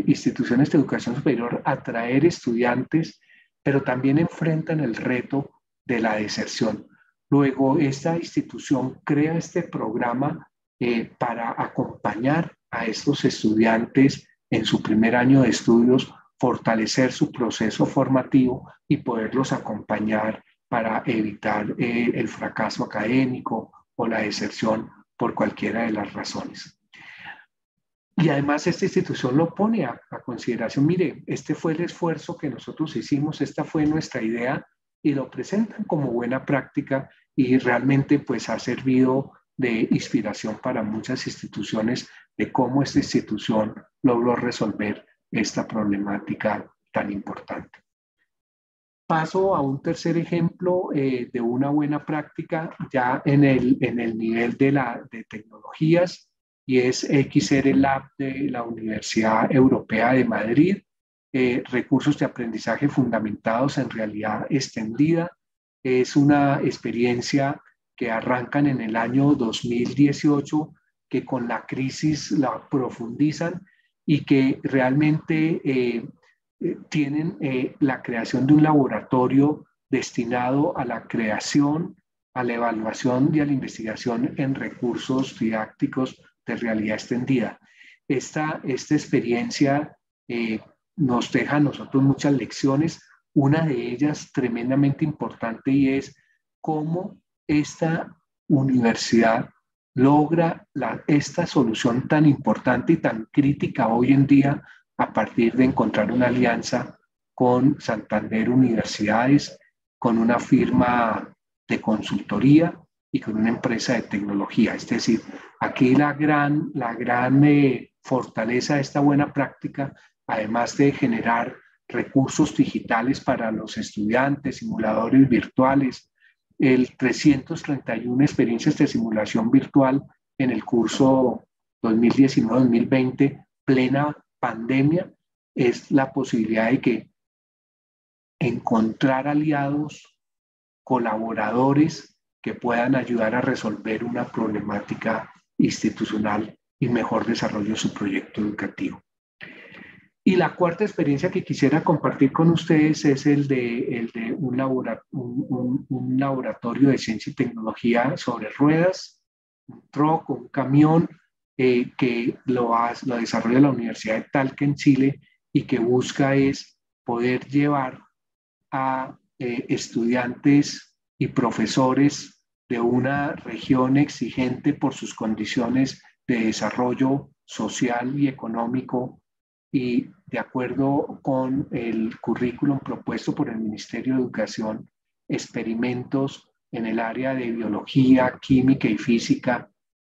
S3: instituciones de educación superior atraer estudiantes, pero también enfrentan el reto de la deserción. Luego, esta institución crea este programa eh, para acompañar a estos estudiantes en su primer año de estudios, fortalecer su proceso formativo y poderlos acompañar para evitar eh, el fracaso académico o la deserción por cualquiera de las razones. Y además esta institución lo pone a, consideración, mire, este fue el esfuerzo que nosotros hicimos, esta fue nuestra idea y lo presentan como buena práctica y realmente pues ha servido de inspiración para muchas instituciones de cómo esta institución logró resolver esta problemática tan importante. Paso a un tercer ejemplo eh, de una buena práctica ya en el, en el nivel de, la, de tecnologías y es XR Lab de la Universidad Europea de Madrid, eh, recursos de aprendizaje fundamentados en realidad extendida. Es una experiencia que arrancan en el año 2018, que con la crisis la profundizan y que realmente eh, eh, tienen la creación de un laboratorio destinado a la creación, a la evaluación y a la investigación en recursos didácticos de realidad extendida. Esta, esta experiencia eh, nos deja a nosotros muchas lecciones, una de ellas tremendamente importante y es cómo esta universidad logra esta solución tan importante y tan crítica hoy en día a partir de encontrar una alianza con Santander Universidades, con una firma de consultoría y con una empresa de tecnología. Es decir, aquí la gran, la gran eh, fortaleza de esta buena práctica, además de generar recursos digitales para los estudiantes, simuladores virtuales, el 331 experiencias de simulación virtual en el curso 2019-2020, plena pandemia, es la posibilidad de que encontrar aliados, colaboradores que puedan ayudar a resolver una problemática institucional y mejor desarrollo de su proyecto educativo. Y la cuarta experiencia que quisiera compartir con ustedes es el de, el de un, laboratorio de ciencia y tecnología sobre ruedas, un truck, un camión, que lo, lo desarrolla la Universidad de Talca en Chile y que busca es poder llevar a eh, estudiantes y profesores de una región exigente por sus condiciones de desarrollo social y económico y de acuerdo con el currículum propuesto por el Ministerio de Educación, experimentos en el área de biología, química y física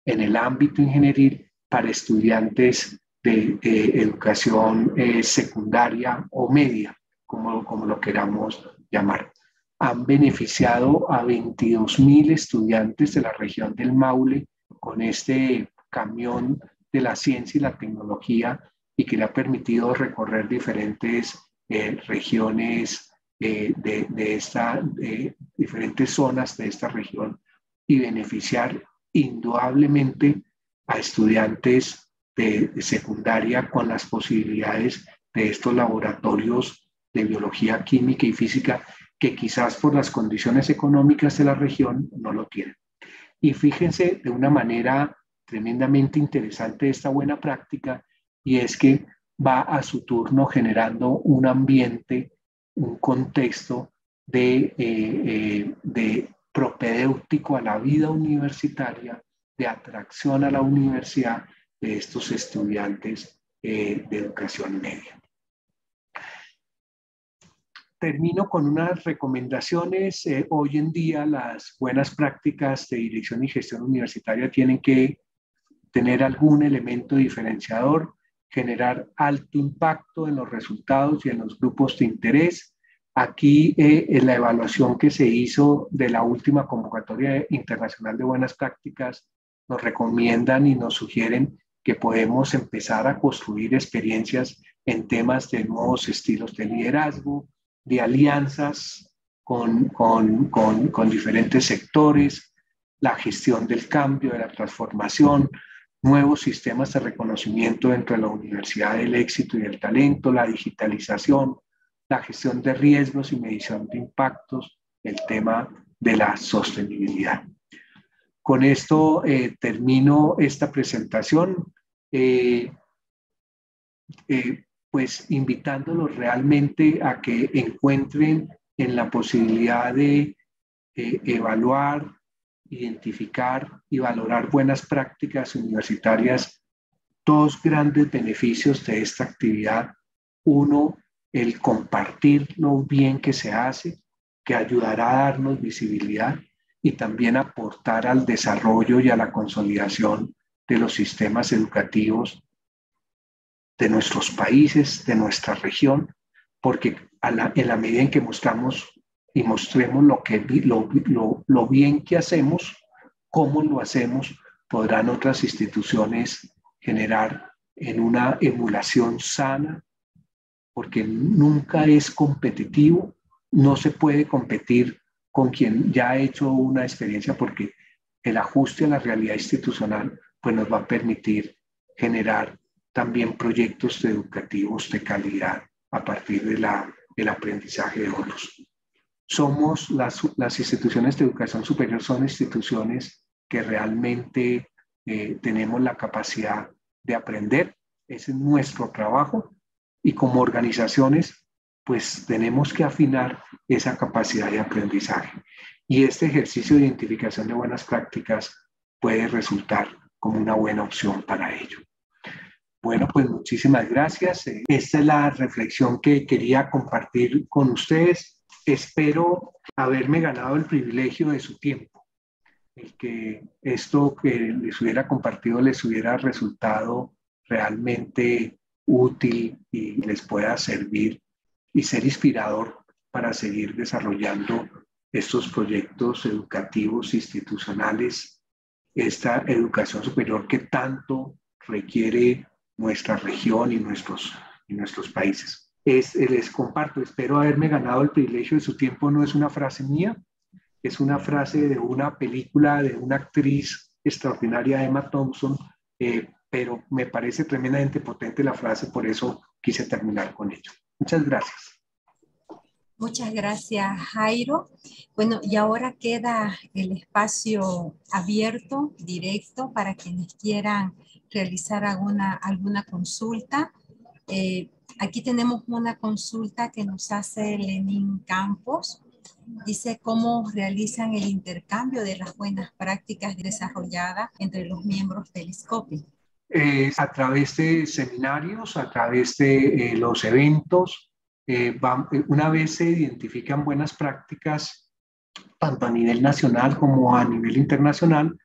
S3: en el ámbito ingenieril para estudiantes de educación eh, secundaria o media, como, como lo queramos llamar. Han beneficiado a 22 mil estudiantes de la región del Maule con este camión de la ciencia y la tecnología y que le ha permitido recorrer diferentes eh, regiones eh, de, de, esta, diferentes zonas de esta región y beneficiar indudablemente a estudiantes de, secundaria con las posibilidades de estos laboratorios de biología, química y física que quizás por las condiciones económicas de la región no lo tienen. Y fíjense de una manera tremendamente interesante esta buena práctica y es que va a su turno generando un ambiente, un contexto de, eh, eh, de propedéutico a la vida universitaria, de atracción a la universidad de estos estudiantes eh, de educación media. Termino con unas recomendaciones. hoy en día las buenas prácticas de dirección y gestión universitaria tienen que tener algún elemento diferenciador generar alto impacto en los resultados y en los grupos de interés. Aquí eh, en la evaluación que se hizo de la última convocatoria internacional de buenas prácticas nos recomiendan y nos sugieren que podemos empezar a construir experiencias en temas de nuevos estilos de liderazgo, de alianzas con, con, con, con diferentes sectores, la gestión del cambio, de la transformación, nuevos sistemas de reconocimiento dentro de la Universidad del Éxito y el Talento, la digitalización, la gestión de riesgos y medición de impactos, el tema de la sostenibilidad. Con esto eh, termino esta presentación, eh, eh, pues invitándolos realmente a que encuentren en la posibilidad de evaluar, identificar y valorar buenas prácticas universitarias, dos grandes beneficios de esta actividad. Uno, el compartir lo bien que se hace, que ayudará a darnos visibilidad y también aportar al desarrollo y a la consolidación de los sistemas educativos de nuestros países, de nuestra región, porque en la medida en que mostramos y mostremos lo, que, lo, lo, lo bien que hacemos, cómo lo hacemos, podrán otras instituciones generar en una emulación sana, porque nunca es competitivo, no se puede competir con quien ya ha hecho una experiencia porque el ajuste a la realidad institucional pues nos va a permitir generar también proyectos educativos de calidad a partir de la, del aprendizaje de otros somos las, las instituciones de educación superior, son instituciones que realmente eh, tenemos la capacidad de aprender. Ese es nuestro trabajo y como organizaciones, pues tenemos que afinar esa capacidad de aprendizaje. Y este ejercicio de identificación de buenas prácticas, puede resultar como una buena opción para ello. Bueno, pues muchísimas gracias. Esta es la reflexión que quería compartir con ustedes. Espero haberme ganado el privilegio de su tiempo, el que esto que les hubiera compartido les hubiera resultado realmente útil y les pueda servir y ser inspirador para seguir desarrollando estos proyectos educativos institucionales, esta educación superior que tanto requiere nuestra región y nuestros, y nuestros países. Es, les comparto, espero haberme ganado el privilegio de su tiempo, no es una frase mía, es una frase de una película de una actriz extraordinaria, Emma Thompson, eh, pero me parece tremendamente potente la frase, por eso quise terminar con ello. Muchas gracias.
S2: Muchas gracias, Jairo. Bueno, y ahora queda el espacio abierto, directo, para quienes quieran realizar alguna, alguna consulta. Eh, aquí tenemos una consulta que nos hace Lenín Campos. Dice cómo realizan el intercambio de las buenas prácticas desarrolladas entre los miembros del SCOPI.
S3: Eh, a través de seminarios, a través de eh, los eventos, una vez se identifican buenas prácticas, tanto a nivel nacional como a nivel internacional,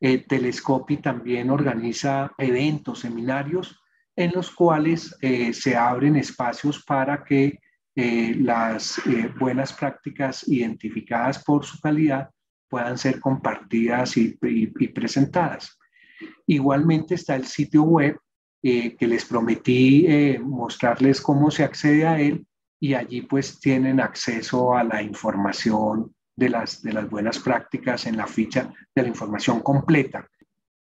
S3: eh, Telescopi también organiza eventos, seminarios en los cuales eh, se abren espacios para que eh, las eh, buenas prácticas identificadas por su calidad puedan ser compartidas y presentadas. Igualmente está el sitio web que les prometí mostrarles cómo se accede a él y allí pues tienen acceso a la información de las, de las buenas prácticas en la ficha de la información completa,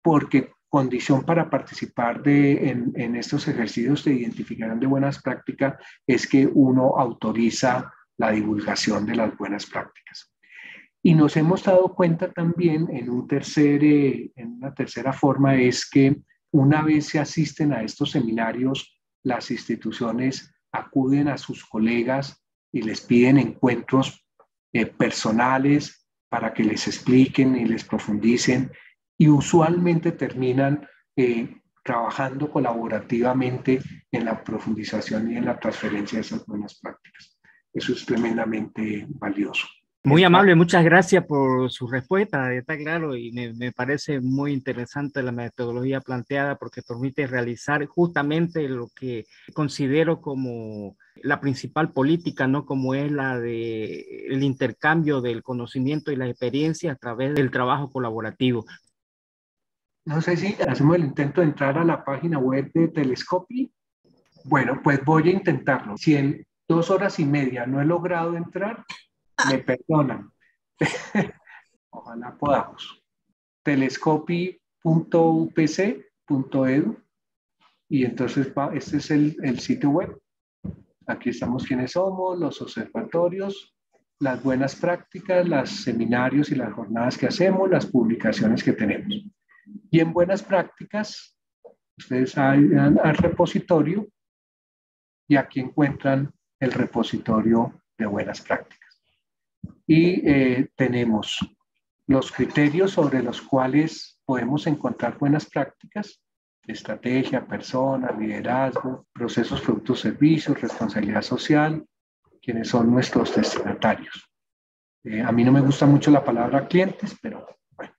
S3: porque condición para participar de, en, en, estos ejercicios de identificación de buenas prácticas es que uno autoriza la divulgación de las buenas prácticas. Y nos hemos dado cuenta también en, un tercer, eh, en una tercera forma es que una vez se asisten a estos seminarios, las instituciones acuden a sus colegas y les piden encuentros eh, personales para que les expliquen y les profundicen y usualmente terminan eh, trabajando colaborativamente en la profundización y en la transferencia de esas buenas prácticas. Eso es tremendamente valioso.
S4: Muy amable, muchas gracias por su respuesta, está claro, y me, me, parece muy interesante la metodología planteada porque permite realizar justamente lo que considero como la principal política, ¿no? Como es la de el intercambio del conocimiento y la experiencia a través del trabajo colaborativo.
S3: No sé si hacemos el intento de entrar a la página web de Telescopi. Bueno, pues voy a intentarlo. Si en dos horas y media no he logrado entrar, me perdonan. Ojalá podamos. Telescopi.upc.edu y entonces este es el, el sitio web. Aquí estamos quienes somos, los observatorios, las buenas prácticas, los seminarios y las jornadas que hacemos, las publicaciones que tenemos. Y en buenas prácticas, ustedes van al repositorio y aquí encuentran el repositorio de buenas prácticas y eh, tenemos los criterios sobre los cuales podemos encontrar buenas prácticas, estrategia, persona, liderazgo, procesos, productos, servicios, responsabilidad social, quienes son nuestros destinatarios. Eh, a mí no me gusta mucho la palabra clientes, pero bueno,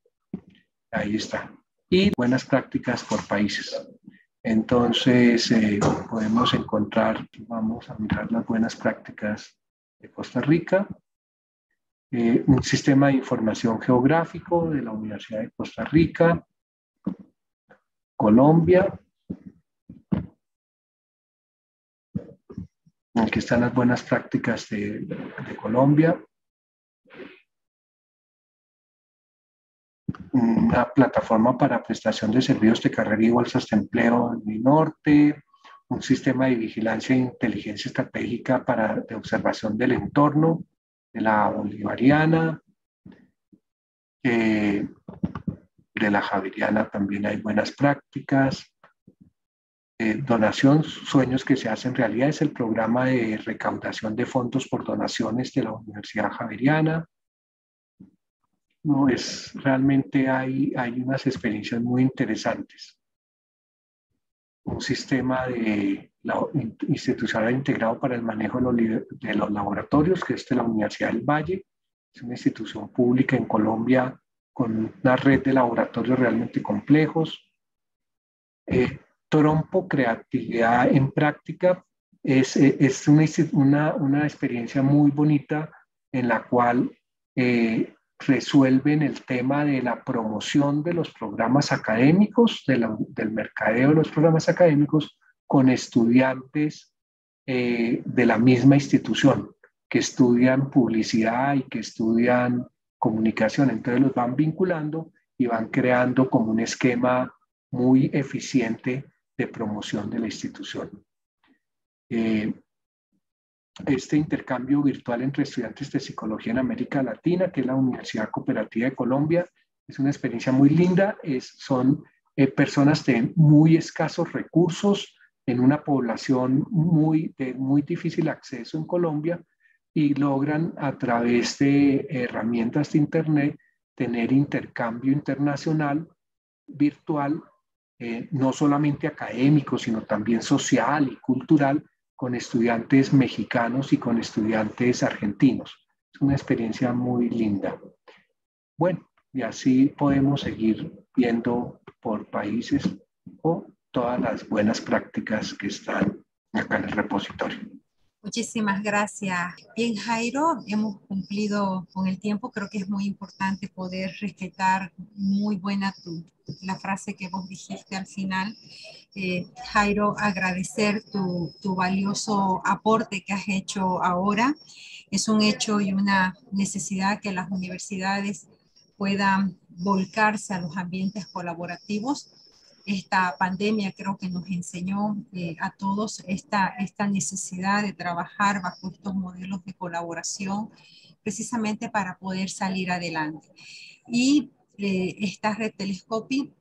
S3: ahí está. Y buenas prácticas por países. Entonces, eh, podemos encontrar, vamos a mirar las buenas prácticas de Costa Rica, eh, un sistema de información geográfico de la Universidad de Costa Rica, Colombia. Aquí están las buenas prácticas de, Colombia. Una plataforma para prestación de servicios de carrera y bolsas de empleo en el norte, un sistema de vigilancia e inteligencia estratégica para de observación del entorno, de la bolivariana, de la javeriana también hay buenas prácticas. donación, sueños que se hacen realidad, es el programa de recaudación de fondos por donaciones de la Universidad Javeriana. No, es realmente hay, hay unas experiencias muy interesantes. Un sistema de la, institucional integrado para el manejo de los, de los laboratorios, que es de la Universidad del Valle, es una institución pública en Colombia con una red de laboratorios realmente complejos. Eh, Trompo Creatividad en Práctica es, es una, una, una, experiencia muy bonita en la cual eh, resuelven el tema de la promoción de los programas académicos, del mercadeo de los programas académicos con estudiantes eh, de la misma institución que estudian publicidad y que estudian comunicación. Entonces los van vinculando y van creando como un esquema muy eficiente de promoción de la institución. Eh, este intercambio virtual entre estudiantes de psicología en América Latina, que es la Universidad Cooperativa de Colombia. Es una experiencia muy linda, es, son eh, personas de muy escasos recursos en una población muy, de muy difícil acceso en Colombia y logran a través de herramientas de Internet tener intercambio internacional virtual, eh, no solamente académico, sino también social y cultural, con estudiantes mexicanos y con estudiantes argentinos. Es una experiencia muy linda. Bueno, y así podemos seguir viendo por países o todas las buenas prácticas que están acá en el repositorio.
S2: Muchísimas gracias. Bien, Jairo, hemos cumplido con el tiempo. Creo que es muy importante poder respetar muy buena tu, la frase que vos dijiste al final. Eh, Jairo, agradecer tu, tu valioso aporte que has hecho ahora. Es un hecho y una necesidad que las universidades puedan volcarse a los ambientes colaborativos esta pandemia creo que nos enseñó eh, a todos esta, esta necesidad de trabajar bajo estos modelos de colaboración precisamente para poder salir adelante. Y eh, esta red Telescopi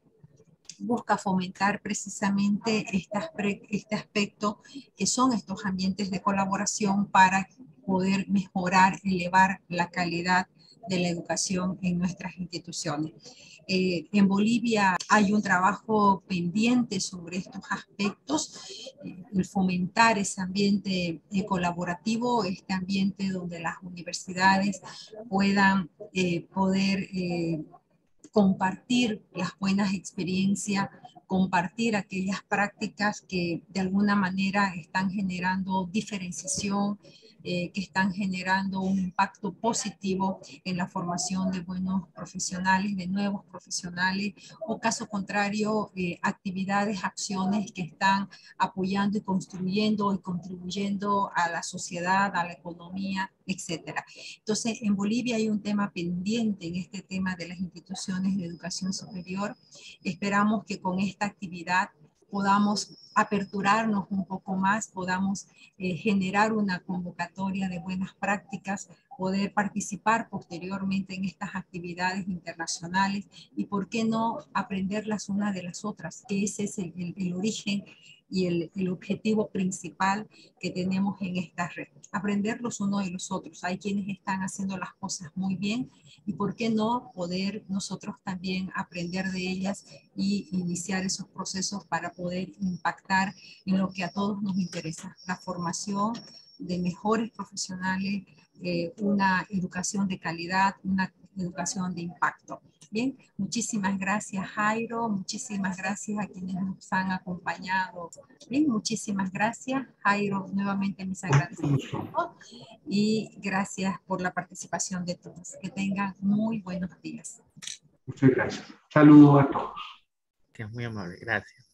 S2: busca fomentar precisamente este aspecto que son estos ambientes de colaboración para poder mejorar, elevar la calidad de la educación en nuestras instituciones. Eh, en Bolivia hay un trabajo pendiente sobre estos aspectos, eh, el fomentar ese ambiente eh, colaborativo, este ambiente donde las universidades puedan poder compartir las buenas experiencias, compartir aquellas prácticas que de alguna manera están generando diferenciación, eh, que están generando un impacto positivo en la formación de buenos profesionales, de nuevos profesionales, o caso contrario, eh, actividades, acciones que están apoyando y construyendo y contribuyendo a la sociedad, a la economía, etcétera. Entonces, en Bolivia hay un tema pendiente en este tema de las instituciones de educación superior. Esperamos que con esta actividad podamos aperturarnos un poco más, podamos eh, generar una convocatoria de buenas prácticas, poder participar posteriormente en estas actividades internacionales y, ¿por qué no, aprenderlas una de las otras? Que ese es el, el origen y el, objetivo principal que tenemos en esta red. Aprender los unos y los otros. Hay quienes están haciendo las cosas muy bien y por qué no poder nosotros también aprender de ellas y iniciar esos procesos para poder impactar en lo que a todos nos interesa, la formación de mejores profesionales, eh, una educación de calidad, una educación de impacto. Bien, muchísimas gracias Jairo, muchísimas gracias a quienes nos han acompañado. Bien, muchísimas gracias Jairo, nuevamente mis agradecimientos y gracias por la participación de todos. Que tengan muy buenos días.
S3: Muchas gracias. Saludos a todos.
S4: muy amable, gracias.